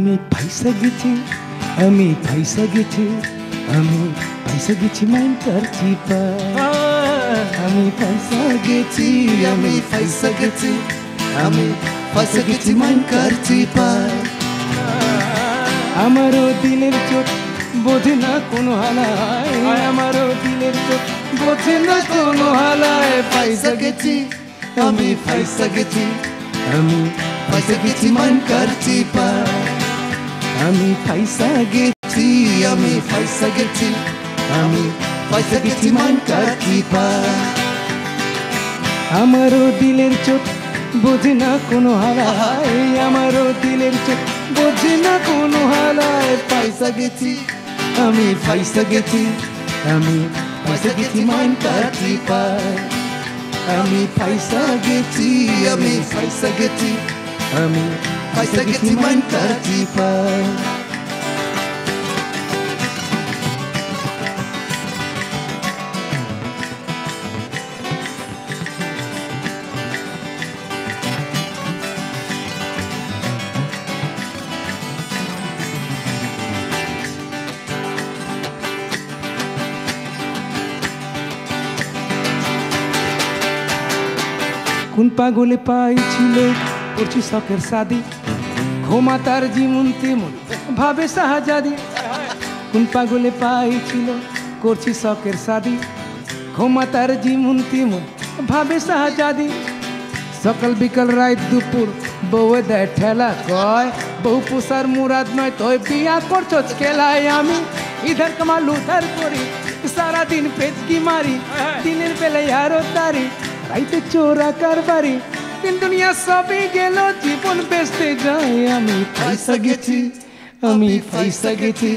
আমি ফাইসা গেছি আমি ফাইসা গেছি আমি ফাইসা গেছি মাইন করছি আমি ফাইসা গেছি আমি ফাইসা গেছি আমি ফাইসা গেছি মাইন চিপা। আমারও দিনের চোট বোঝে না কোনো হালায়। আমারও দিলের চোট বোঝে না কোনো হালায়। ফাইসা গেছি আমি ফাইসা গেছি আমি ফাইসা গেছি মান করছি আমি ফাইসা গেছি, আমি ফাইসা গেছি, আমি ফাইসা গেছি মান করছি আমারও দিলের চোখ বোঝে না কোনো হালায়, আমারও দিলের চোখ বোঝে না কোনো হালায় পয়সা গেছি, আমি পয়সা গেছি, আমি পয়সা গেছি মান কাটি পায় আমি পয়সা গেছি, আমি পয়সা গেছি, আমি পয়সা গেছি মান কাটি পায় কোন পাগলে পাইছিল করছি শখের সাদি। ঘুমা তার জীবন তেমন ভাবে সাহাজাদি কোন পাগলে পাইছিল করছি শখের সাদি। ঘুমা তার জীবন তেমন ভাবে সাহাজাদি সকাল বিকাল রাত দুপুর বউয়ে দেয় ঠেলা কয় বউ পোষার মুরাদ নয় তোয় বিয়া করছ খেলায় আমি। ইধার কামাল উধার করি সারাদিন পেচকি মারি দিনের বেলায় আরও তারি। রাইতে চোরা কারবারি দিন দুনিয়া সবই গেল, জীবন বেসতে যাই আমি পয়সা গেছি, আমি পয়সা গেছি,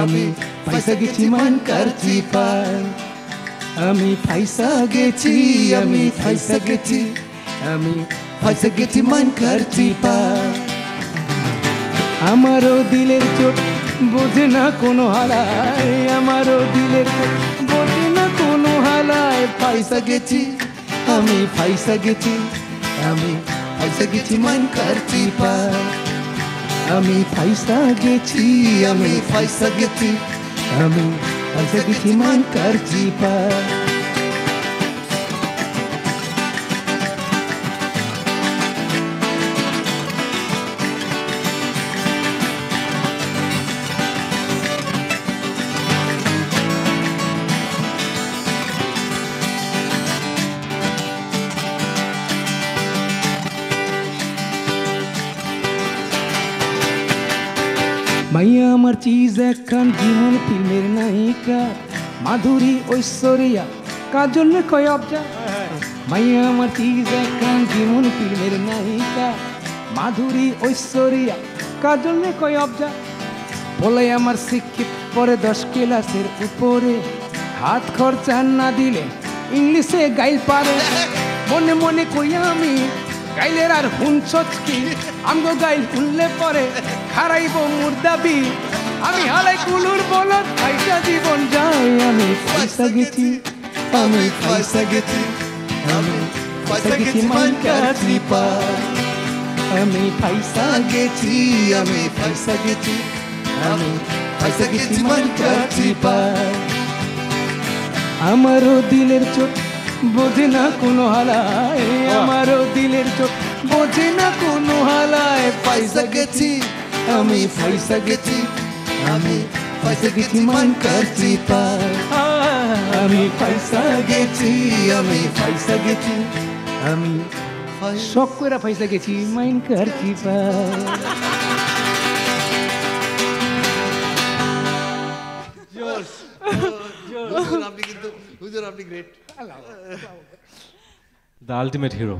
আমি পয়সা গেছি মান করছি পাই আমি পয়সা গেছি, আমি পয়সা গেছি, আমি পয়সা গেছি মান করছি পাই আমারও দিলের চোট বোঝে না কোনো হালায়। আমারও দিলের চোট বোঝে না কোনো হালায়। পয়সা গেছি, আমি পয়সা গেছি আমি পয়সা গেছি মান করছি পাই আমি পয়সা গেছি, আমি পয়সা গেছি। আমি পয়সা গেছি মান করছি পাই মাইয়া আমার চিজ একখান জীবন ফিল্মের নায়িকা। মাধুরী, ঐশ্বরিয়া, কাজল কয় অবজা? মাইয়া আমার চিজ একখান জীবন ফিল্মের নায়িকা। মাধুরী, ঐশ্বরিয়া, কাজল কয় অবজা? বলে আমার শিক্ষিত পরে দশ ক্লাসের উপরে। হাত খরচা না দিলে ইংলিশে গাইল পারে। মনে মনে কই আমি গাইলের আর হুনছচ কি? আমগো গাইল শুনলে পরে খারাইব মোর দাবি আমি হালাই কুলুর বলত পয়সা জীবন যাই আমি পয়সা গেছি, আমি পয়সা গেছি, আমি পয়সা গেছি মান কাছি পাই আমি পয়সা গেছি, আমি পয়সা গেছি, আমি পয়সা গেছি মান কাছি পাই আমারও দিলের চোখ বোঝে না কোনো হালায় আমারও দিলের চোখ। বোঝে না কোনো হালায় পয়সা গেছি আমি পয়সা গেছি আমি পয়সা গেছি মান করছি আমি পয়সা গেছি আমি পয়সা গেছি আমি শখ করে পয়সা গেছি মাইন করছি পাই হুজুর আপনি কিন্তু হুজুর আপনি গ্রেট The ultimate hero.